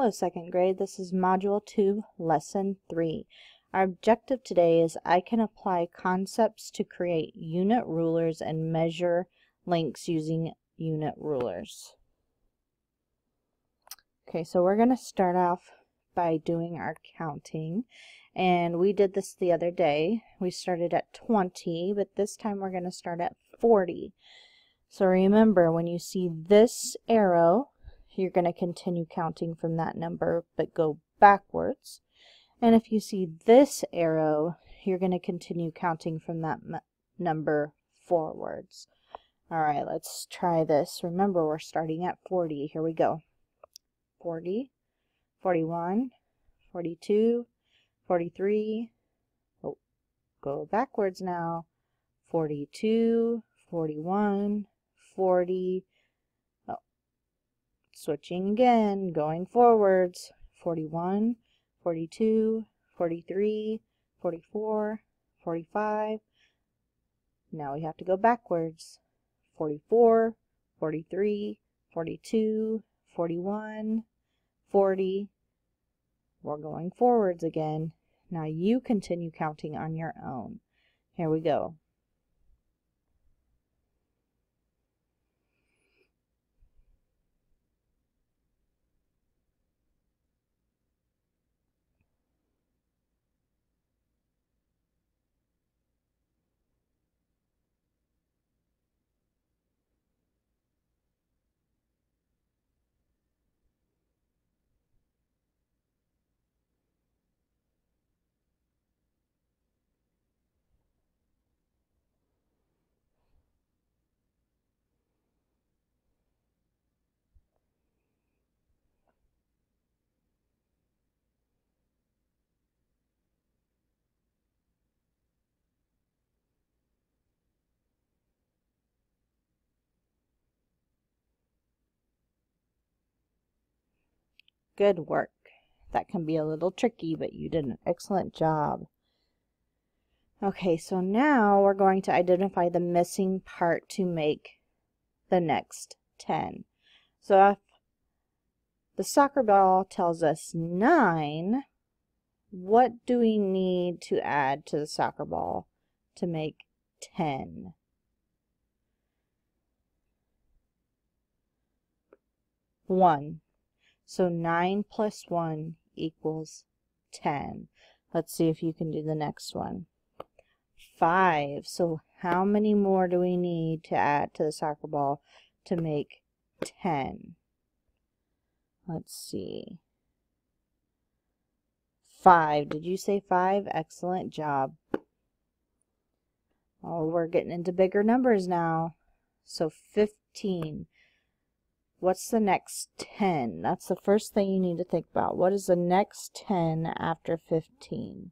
Hello second grade, this is Module 2, Lesson 3. Our objective today is I can apply concepts to create unit rulers and measure lengths using unit rulers. Okay, so we're going to start off by doing our counting. And we did this the other day. We started at 20, but this time we're going to start at 40. So remember, when you see this arrow, you're going to continue counting from that number, but go backwards. And if you see this arrow, you're going to continue counting from that number forwards. All right, let's try this. Remember, we're starting at 40. Here we go. 40, 41, 42, 43. Oh, go backwards now. 42, 41, 40, Switching again, going forwards. 41, 42, 43, 44, 45. Now we have to go backwards. 44, 43, 42, 41, 40. We're going forwards again. Now you continue counting on your own. Here we go. Good work. That can be a little tricky, but you did an excellent job. Okay, so now we're going to identify the missing part to make the next 10. So if the soccer ball tells us 9, what do we need to add to the soccer ball to make 10? One. So 9 plus 1 equals 10. Let's see if you can do the next one. 5. So how many more do we need to add to the soccer ball to make 10? Let's see. 5. Did you say 5? Excellent job. Oh, we're getting into bigger numbers now. So 15. What's the next 10? That's the first thing you need to think about. What is the next 10 after 15?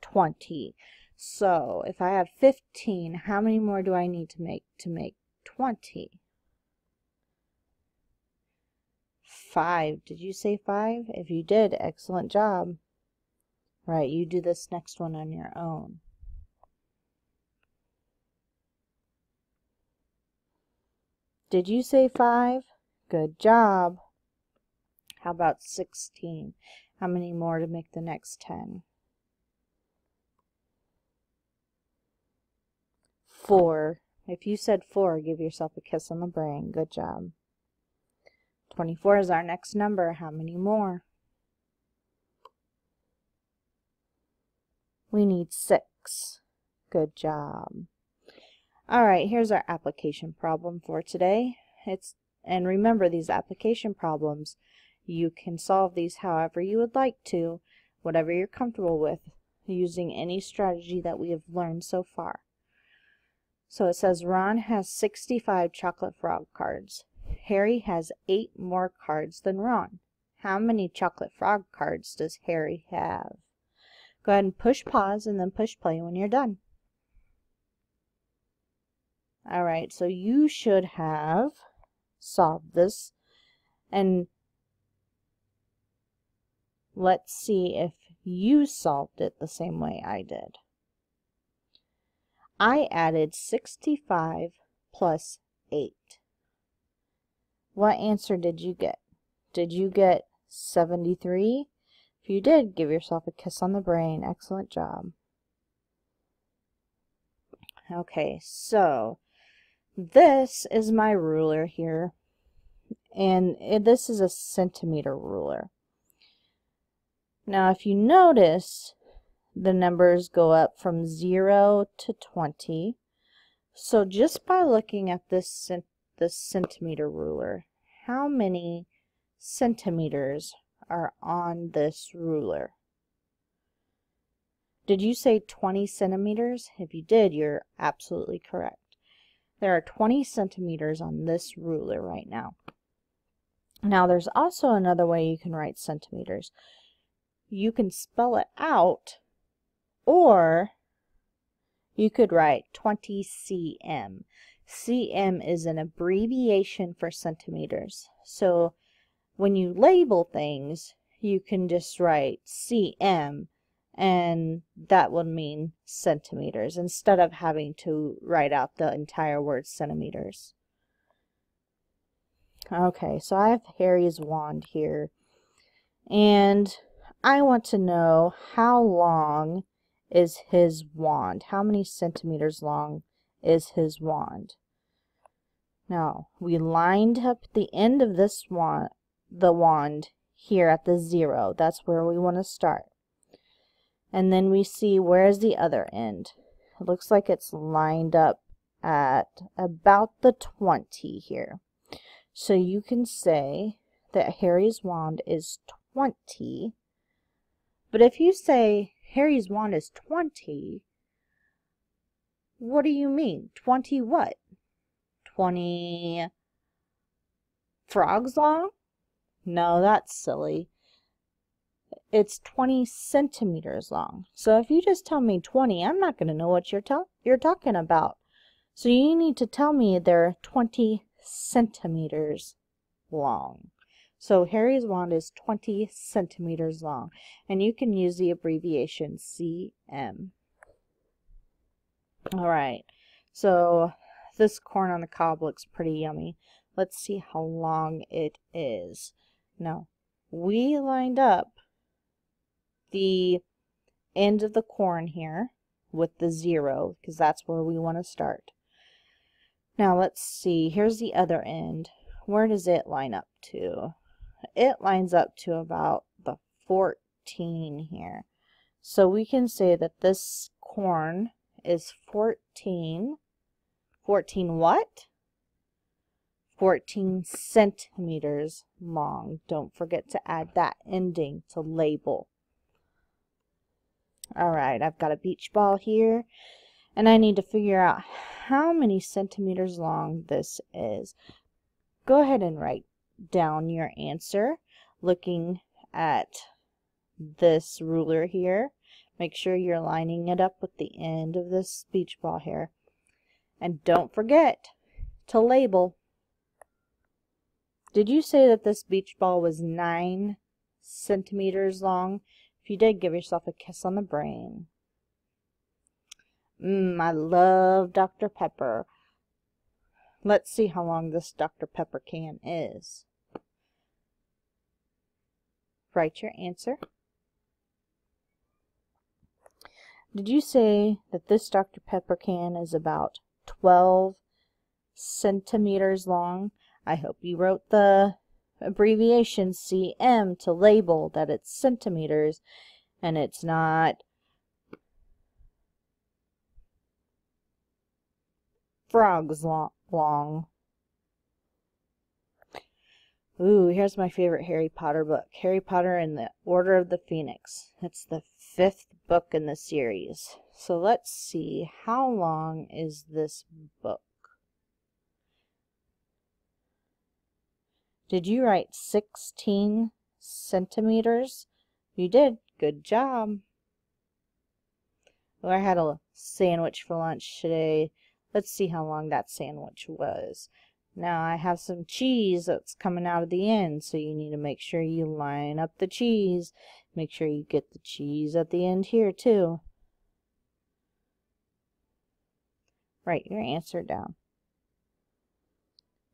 20. So if I have 15, how many more do I need to make to make 20? 5. Did you say 5? If you did, excellent job. Right, you do this next one on your own. Did you say 5? Good job. How about 16? How many more to make the next 10? 4. If you said 4, give yourself a kiss on the brain. Good job. 24 is our next number. How many more? We need 6. Good job. All right, here's our application problem for today. It's and remember these application problems. You can solve these however you would like to, whatever you're comfortable with, using any strategy that we have learned so far. So it says Ron has 65 chocolate frog cards. Harry has 8 more cards than Ron. How many chocolate frog cards does Harry have? Go ahead and push pause and then push play when you're done. Alright, so you should have solve this. And let's see if you solved it the same way I did. I added 65 plus 8. What answer did you get? Did you get 73? If you did, give yourself a kiss on the brain. Excellent job. Okay, so this is my ruler here. And it, this is a centimeter ruler. Now, if you notice, the numbers go up from 0 to 20. So just by looking at this, cent this centimeter ruler, how many centimeters are on this ruler? Did you say 20 centimeters? If you did, you're absolutely correct. There are 20 centimeters on this ruler right now. Now, there's also another way you can write centimeters. You can spell it out, or you could write 20 cm. cm is an abbreviation for centimeters. So when you label things, you can just write cm and that would mean centimeters instead of having to write out the entire word centimeters. Okay, so I have Harry's wand here and I want to know how long is his wand? How many centimeters long is his wand? Now, we lined up the end of this wand, the wand here at the zero. That's where we want to start. And then we see where's the other end. It looks like it's lined up at about the 20 here. So you can say that Harry's wand is 20. But if you say Harry's wand is 20, what do you mean? 20 what? 20 frogs long? No, that's silly it's 20 centimeters long. So if you just tell me 20, I'm not going to know what you're, you're talking about. So you need to tell me they're 20 centimeters long. So Harry's wand is 20 centimeters long, and you can use the abbreviation CM. All right, so this corn on the cob looks pretty yummy. Let's see how long it is. Now, we lined up the end of the corn here with the zero because that's where we want to start. Now let's see, here's the other end. Where does it line up to? It lines up to about the 14 here. So we can say that this corn is 14. 14 what? 14 centimeters long. Don't forget to add that ending to label. Alright, I've got a beach ball here. And I need to figure out how many centimeters long this is. Go ahead and write down your answer looking at this ruler here. Make sure you're lining it up with the end of this beach ball here. And don't forget to label. Did you say that this beach ball was 9 centimeters long? If you did, give yourself a kiss on the brain. Mmm, I love Dr. Pepper. Let's see how long this Dr. Pepper can is. Write your answer. Did you say that this Dr. Pepper can is about 12 centimeters long? I hope you wrote the abbreviation cm to label that it's centimeters and it's not frogs long. Ooh, here's my favorite Harry Potter book. Harry Potter and the Order of the Phoenix. It's the fifth book in the series. So let's see, how long is this book? Did you write 16 centimeters? You did. Good job. Well, I had a sandwich for lunch today. Let's see how long that sandwich was. Now I have some cheese that's coming out of the end, so you need to make sure you line up the cheese. Make sure you get the cheese at the end here too. Write your answer down.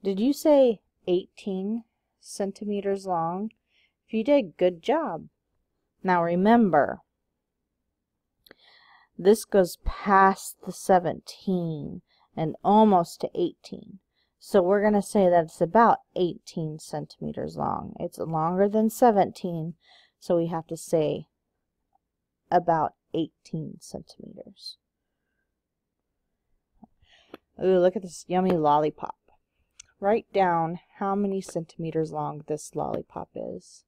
Did you say 18 centimeters long. If you did, good job. Now remember, this goes past the 17 and almost to 18. So we're going to say that it's about 18 centimeters long. It's longer than 17, so we have to say about 18 centimeters. Ooh, look at this yummy lollipop. Write down how many centimeters long this lollipop is.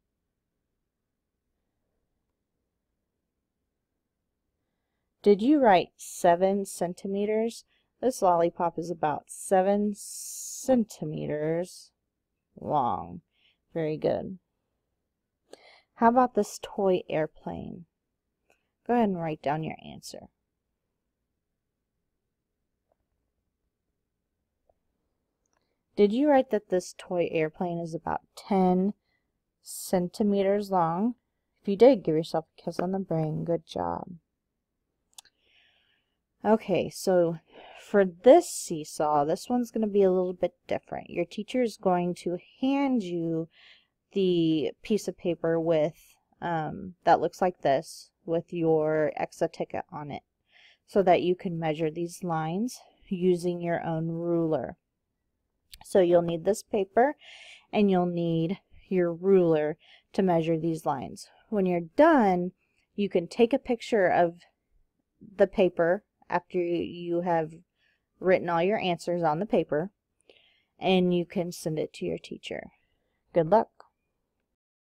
Did you write 7 centimeters? This lollipop is about 7 centimeters long. Very good. How about this toy airplane? Go ahead and write down your answer. Did you write that this toy airplane is about 10 centimeters long? If you did, give yourself a kiss on the brain. Good job. Okay, so for this seesaw, this one's going to be a little bit different. Your teacher is going to hand you the piece of paper with um, that looks like this with your exit ticket on it so that you can measure these lines using your own ruler. So you'll need this paper and you'll need your ruler to measure these lines. When you're done, you can take a picture of the paper after you have written all your answers on the paper and you can send it to your teacher. Good luck.